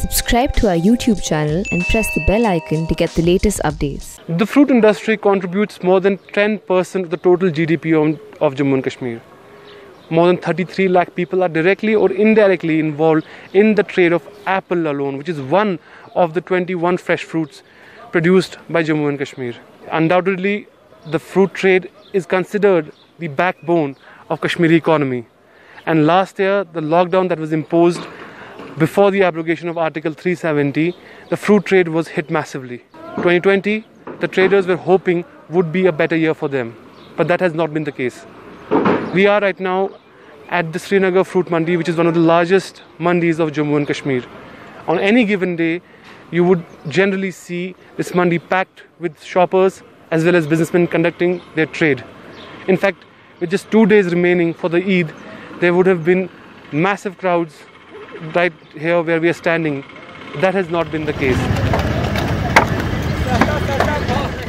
Subscribe to our YouTube channel and press the bell icon to get the latest updates. The fruit industry contributes more than 10% of the total GDP of, Jammu and Kashmir. More than 33 lakh people are directly or indirectly involved in the trade of apple alone, which is one of the 21 fresh fruits produced by Jammu and Kashmir. Undoubtedly, the fruit trade is considered the backbone of Kashmiri economy. And last year, the lockdown that was imposed before the abrogation of Article 370, the fruit trade was hit massively. 2020, the traders were hoping would be a better year for them, but that has not been the case. We are right now at the Srinagar Fruit Mandi, which is one of the largest mandis of Jammu and Kashmir. On any given day, you would generally see this mandi packed with shoppers as well as businessmen conducting their trade. In fact, with just two days remaining for the Eid, there would have been massive crowds right here where we are standing. That has not been the case.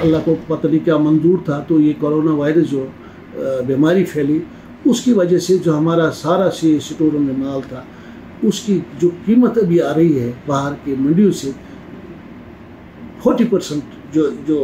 अल्लाह को पता नहीं क्या मंजूर था तो ये corona virus जो बीमारी फैली, उसकी वजह से जो हमारा सारा से स्टोरों में माल था, उसकी जो कीमत अभी आ रही है बाहर के मंडियों से, फोर्टी परसेंट जो जो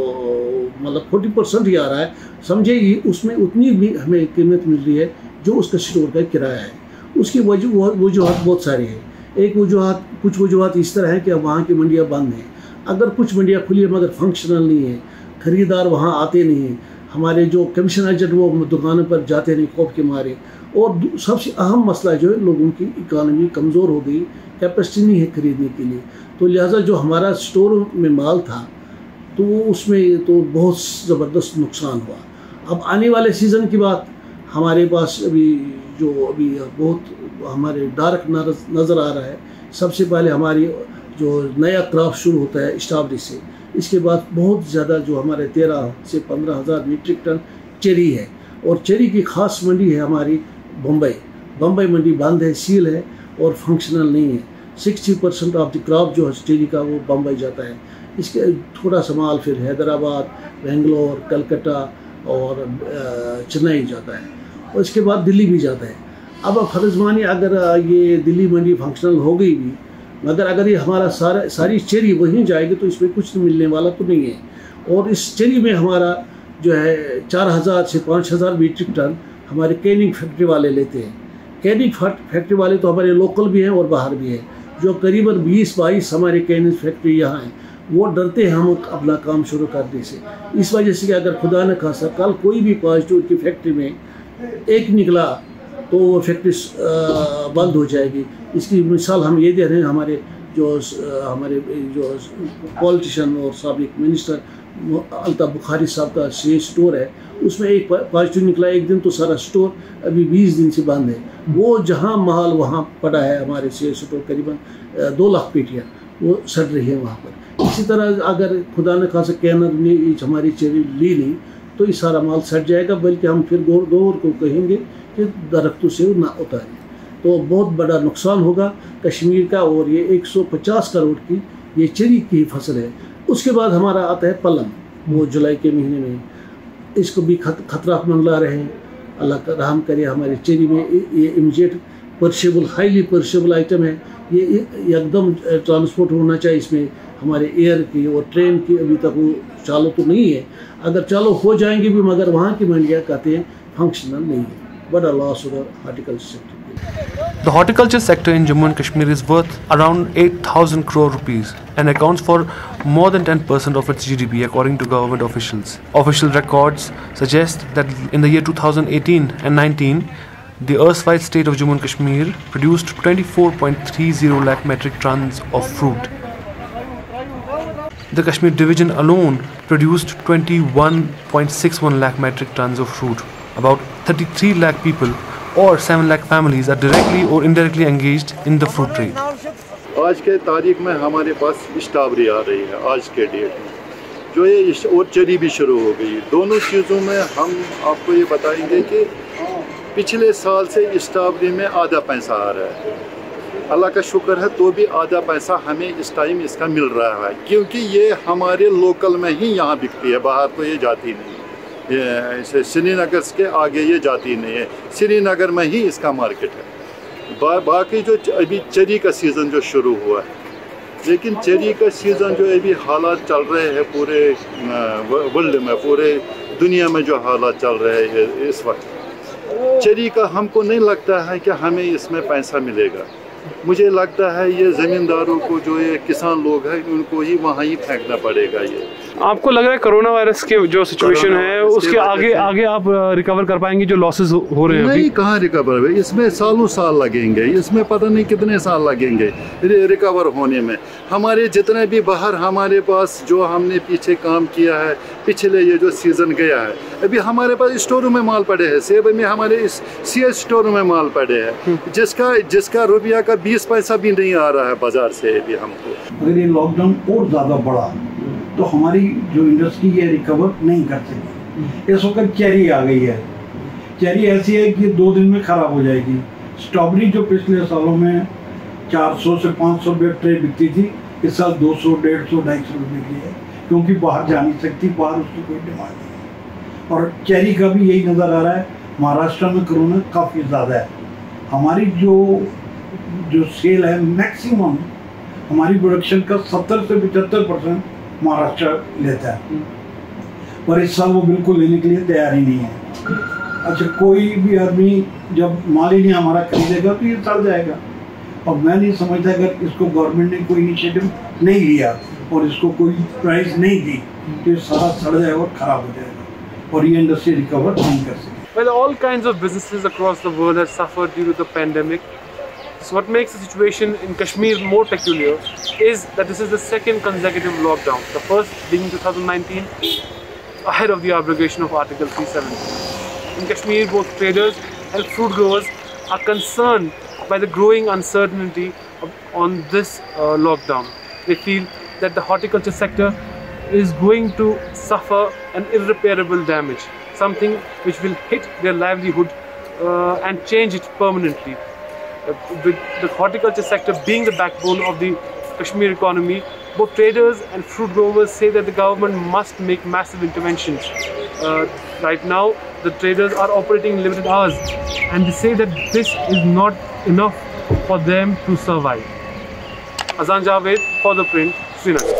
मतलब फोर्टी परसेंट ही आ रहा है समझे उसमें उतनी भी हमें कीमत मिल रही है जो उसका स्टोर का किराया है उसकी वजह वजूहत बहुत सारी है। एक वजूहत कुछ वजूहत इस तरह है कि वहाँ की मंडियाँ बंद हैं। अगर कुछ मंडियाँ खुली है, मगर फंक्शनल नहीं है। ख़रीदार वहाँ आते नहीं हैं। हमारे जो कमीशन एजेंट वो दुकानों पर जाते नहीं खौफ के मारे। और सबसे अहम मसला जो है, लोगों की इकानमी कमज़ोर हो गई। कैपेसिटी नहीं है ख़रीदने के लिए। तो लिहाजा जो हमारा स्टोर में माल था तो उसमें तो बहुत ज़बरदस्त नुकसान हुआ। अब आने वाले सीज़न की बात, हमारे पास अभी जो अभी बहुत हमारे डार्क नज़र आ रहा है, सबसे पहले हमारी जो नया क्राफ्ट शुरू होता है स्ट्रॉबेरी से। इसके बाद बहुत ज़्यादा जो हमारे तेरह से पंद्रह हज़ार मीट्रिक टन चेरी है और चेरी की खास मंडी है हमारी बम्बई बम्बई मंडी बंद है सील है और फंक्शनल नहीं है। Sixty percent of the crop जो है चेरी का वो बम्बई जाता है। इसके थोड़ा सा माल फिर हैदराबाद, बेंगलोर, कलकत्ता और चेन्नई जाता है। और इसके बाद दिल्ली भी जाता है। अब फ़र्ज़ अगर ये दिल्ली मंडी फंक्शनल हो गई भी, मगर अगर ये हमारा सारा, सारी चेरी वहीं जाएगी तो इसमें कुछ मिलने वाला तो नहीं है। और इस चेरी में हमारा जो है, चार हज़ार से पाँच हज़ार मीट्रिक टन हमारे कैनिंग फैक्ट्री वाले लेते हैं। कैनिंग फैक्ट्री वाले तो हमारे लोकल भी हैं और बाहर भी हैं। जो करीबन बीस, बाईस हमारे कैनिंग फैक्ट्री यहाँ हैं, वो डरते हैं हम अपना काम शुरू करने से। इस वजह से कि अगर खुदा न खासा, कल कोई भी पॉजिटिव की फैक्ट्री में एक निकला तो वो फैक्ट्री बंद हो जाएगी। इसकी मिसाल हम ये दे रहे हैं, हमारे जो हमारे जो पॉलिटिशन और सबक मिनिस्टर अल्ताफ़ बुखारी साहब का सी स्टोर है, उसमें एक पॉजिटिव निकला, एक दिन तो सारा स्टोर अभी बीस दिन से बंद है। वो जहाँ माल वहाँ पड़ा है हमारे सी स्टोर करीबन दो लाख पेटियाँ वो सड़ रही है वहाँ पर। इसी तरह अगर खुदा ने खासा कैनर ने हमारी चेरी ली नहीं तो ये सारा माल सट जाएगा बल्कि हम फिर गौर गौर को कहेंगे कि दरख्तों से ना उतारें। तो बहुत बड़ा नुकसान होगा कश्मीर का और ये 150 करोड़ की ये चेरी की फ़सल है। उसके बाद हमारा आता है पलम वो जुलाई के महीने में। इसको भी खत, खतरा मंगला रहे हैं। अल्लाह का रहम करे हमारे चेरी में ये immediate perishable highly perishable item है। ये एकदम ट्रांसपोर्ट होना चाहिए इसमें। हमारे एयर की और ट्रेन की अभी तक वो चालू तो नहीं है अगर चालू हो जाएँगे भी मगर वहाँ की मंडियाँ कहते हैं फंक्शनल नहीं है बड़ा लॉस होगा horticulture sector The horticulture sector in Jammu and Kashmir is worth around 8,000 crore rupees and accounts for more than 10% of its GDP according to government officials. Official records suggest that in the year 2018 and 19, the erstwhile state of Jammu and Kashmir produced 24.30 lakh metric tons of fruit. The Kashmir division alone produced 21.61 lakh metric tons of fruit. About 33 lakh people or 7 lakh families are directly or indirectly engaged in the fruit trade. आज के तारीख में हमारे पास strawberry आ रही है आज के date में जो ये और चरी भी शुरू हो गई दोनों चीज़ों में हम आपको ये बताएँगे कि पिछले साल से स्ट्रॉबेरी में आधा पैसा आ रहा है अल्लाह का शुक्र है तो भी आधा पैसा हमें इस टाइम इसका मिल रहा है। क्योंकि ये हमारे लोकल में ही यहाँ बिकती है बाहर तो ये जाती नहीं ये श्रीनगर के आगे ये जाती नहीं है। श्रीनगर में ही इसका मार्केट है। बा, बाकी जो अभी चरी का सीज़न जो शुरू हुआ है लेकिन चेरी का सीज़न जो अभी हालात चल रहे हैं पूरे वर्ल्ड में पूरे दुनिया में जो हालात चल रहे हैं इस वक्त। चेरी का हमको नहीं लगता है कि हमें इसमें पैसा मिलेगा। मुझे लगता है ये ज़मींदारों को, जो ये किसान लोग हैं, उनको ही वहाँ ही फेंकना पड़ेगा ये। आपको लग रहा है कोरोना वायरस के जो सिचुएशन है उसके आगे आगे आप रिकवर कर पाएँगे जो लॉसेस हो रहे हैं नहीं कहाँ रिकवर है इसमें सालों साल लगेंगे। इसमें पता नहीं कितने साल लगेंगे रिकवर होने में। हमारे जितने भी बाहर हमारे पास जो हमने पीछे काम किया है पिछले ये जो सीज़न गया है अभी हमारे पास स्टोरों में माल पड़े हैं। सेब में हमारे इस सी एस स्टोर में माल पड़े हैं। जिसका जिसका रुपया का बीस पैसा भी नहीं आ रहा है बाज़ार से अभी हमको। अगर ये लॉकडाउन और ज़्यादा बढ़ा तो हमारी जो इंडस्ट्री है रिकवर नहीं कर सकेगी इस वक्त चेरी आ गई है। चेरी ऐसी है कि दो दिन में ख़राब हो जाएगी। स्ट्रॉबेरी जो पिछले सालों में 400 से 500 सौ रुपये ट्रे बिकती थी इस साल 200 डेढ़ सौ ढाई सौ रुपये की है क्योंकि बाहर जा नहीं सकती बाहर उसकी कोई डिमांड नहीं है। और चेरी का भी यही नज़र आ रहा है महाराष्ट्र में कोरोना काफ़ी ज़्यादा है। हमारी जो जो सेल है मैक्सिमम हमारी प्रोडक्शन का सत्तर से पचहत्तर परसेंट महाराष्ट्र लेता है। पर इस साल वो बिल्कुल लेने के लिए तैयार ही नहीं है। अच्छा कोई भी आदमी जब माल ही नहीं हमारा खरीदेगा तो ये सड़ जाएगा। और मैं नहीं समझता अगर इसको गवर्नमेंट ने कोई इनिशिएटिव नहीं लिया और इसको कोई प्राइस नहीं दी तो ये सारा सड़ जाएगा और ख़राब हो जाएगा और ये इंडस्ट्री रिकवर नहीं कर सकेगी Well, all kinds of businesses across the world have suffered due to the pandemic. So what makes the situation in Kashmir more peculiar is that this is the second consecutive lockdown. The first being 2019, ahead of the abrogation of Article 370. In Kashmir, both traders and fruit growers are concerned by the growing uncertainty of, on this uh, lockdown. They feel that the horticulture sector is going to suffer an irreparable damage, something which will hit their livelihood uh, and change it permanently. With the horticulture sector being the backbone of the Kashmir economy, both traders and fruit growers say that the government must make massive interventions. Uh, right now, the traders are operating in limited hours, and they say that this is not enough for them to survive. Azan Javed for the print, Srinagar.